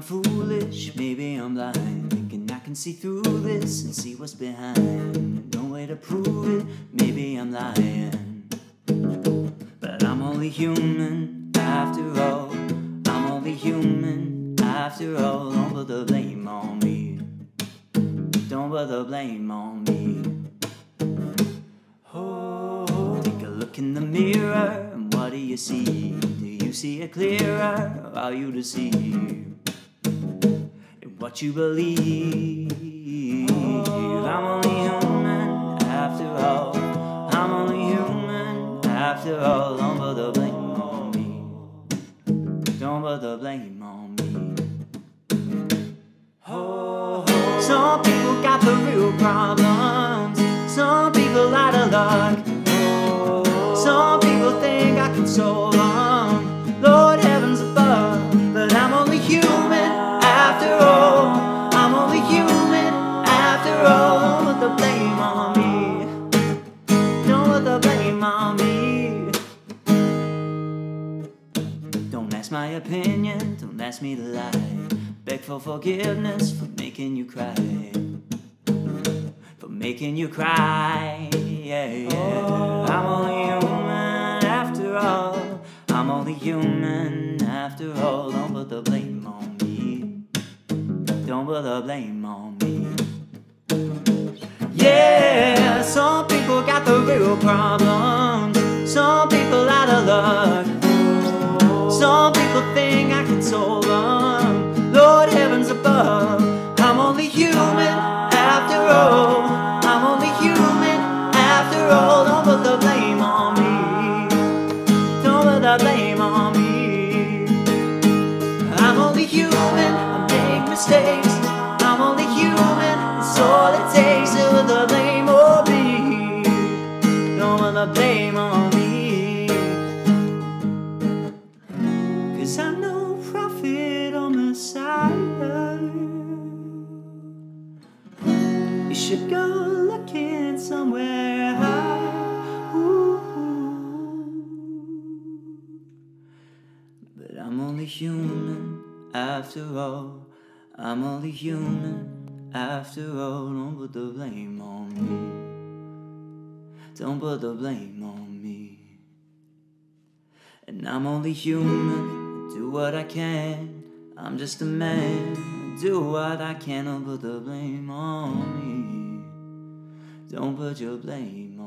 I'm foolish, maybe I'm blind. Thinking I can see through this and see what's behind. No way to prove it, maybe I'm lying. But I'm only human after all. I'm only human after all. Don't put the blame on me. Don't put the blame on me. Oh, take a look in the mirror and what do you see? Do you see it clearer or are you deceived? What you believe. I'm only human after all. I'm only human after all. Don't put the blame on me. Don't put the blame on me. Oh, some people got the real problems. Some people out of luck. Some people think I can solve my opinion, don't ask me to lie. Beg for forgiveness for making you cry. For making you cry. Yeah, yeah. I'm only human after all. I'm only human after all. Don't put the blame on me. Don't put the blame on me. The blame on me. I'm only human. I make mistakes. I'm only human. It's all it takes to put the blame on me. Don't put the blame on me. Cause I'm no prophet or messiah. You should go looking somewhere high. Only human after all. I'm only human after all. Don't put the blame on me. Don't put the blame on me. And I'm only human, I do what I can. I'm just a man, I do what I can. Don't put the blame on me. Don't put your blame